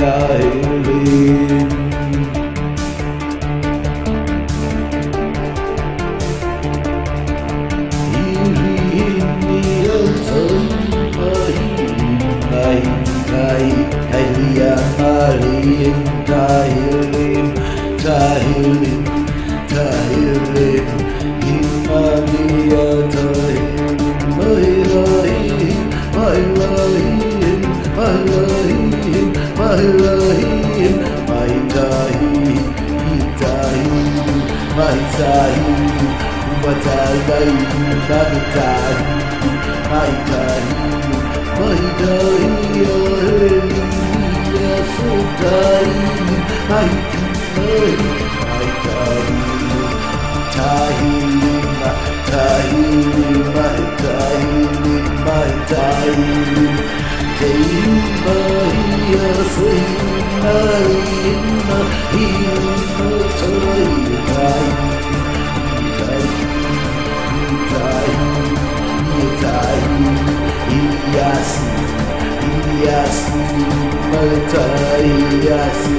ai Elohim, my Tahim, Tahim, my Tahim, Ubatahim, Ubatahim, my Tahim, my Tahim, Yasudahim, my Tahim, my Tahim, Tahim, Tahim, my Tahim, my Tahim, Tahim. سيئين هي متويتاي يتاي يتاي يتاي ياسي ياسي متاي ياسي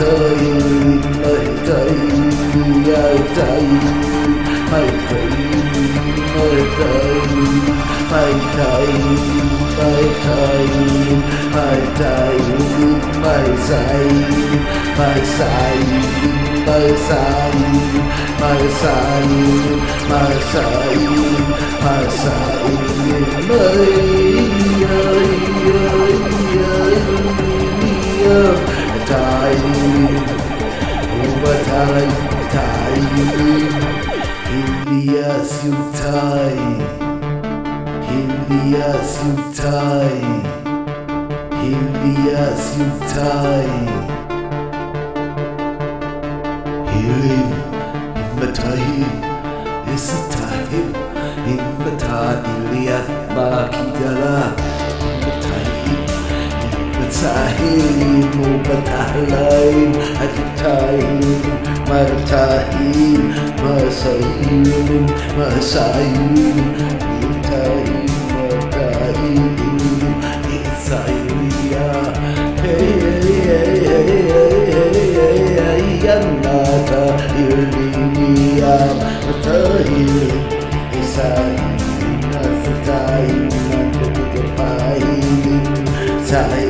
trời thầy trời thầy trời thầy trời thầy trời thầy trời thầy trời thầy trời thầy sai thầy sai thầy sai thầy sai thầy sai thầy sai thầy India Sutai India Sutai India Sutai Healing Himatai Isutai Himata Ilya Bakidala Himatai Himatai Mubata Lain Hakim مرتاحين مرتاحين مسايين مسايين مرتاحين مرتاحين إنسانية جنات يلينيا مرتاحين إنسانية مرتاحين مرتاحين مرتاحين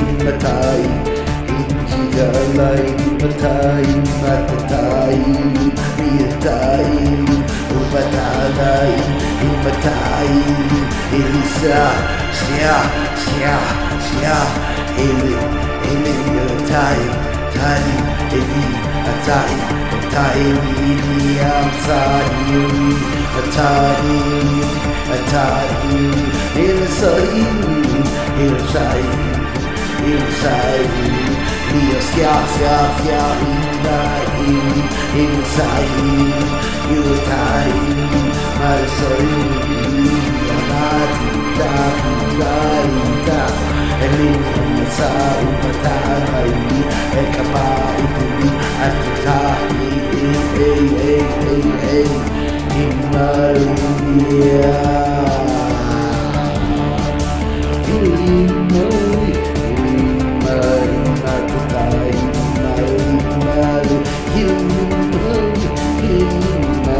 מתי עליי מתי מתי מתי ובתעלי מתי אליסה שנייה שנייה שנייה אלי אלי מתי תני אלי אתי מתי אלי אמצאי אתי אתי אלי אלי אלי inside me you're scared, scared, scared inside Inside me You time My soul We are not Ita, Ita, Ita And in the side Matai And kapai to be As to tahi Hey, hey, hey, hey In my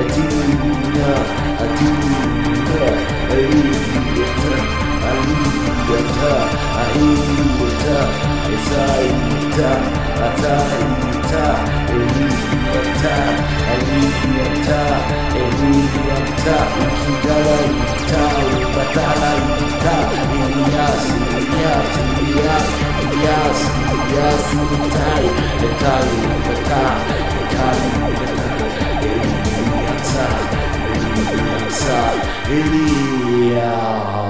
Adina, Adina, Adina, Adina, Adina, Esaita, Ataita, Eliata, Eliata, Eliata, Ikidala Ita, Upatala Ita, Elias, Elias, Elias, Elias, Elias, Itai, Etai, Etai, Etai, Etai, Idiot.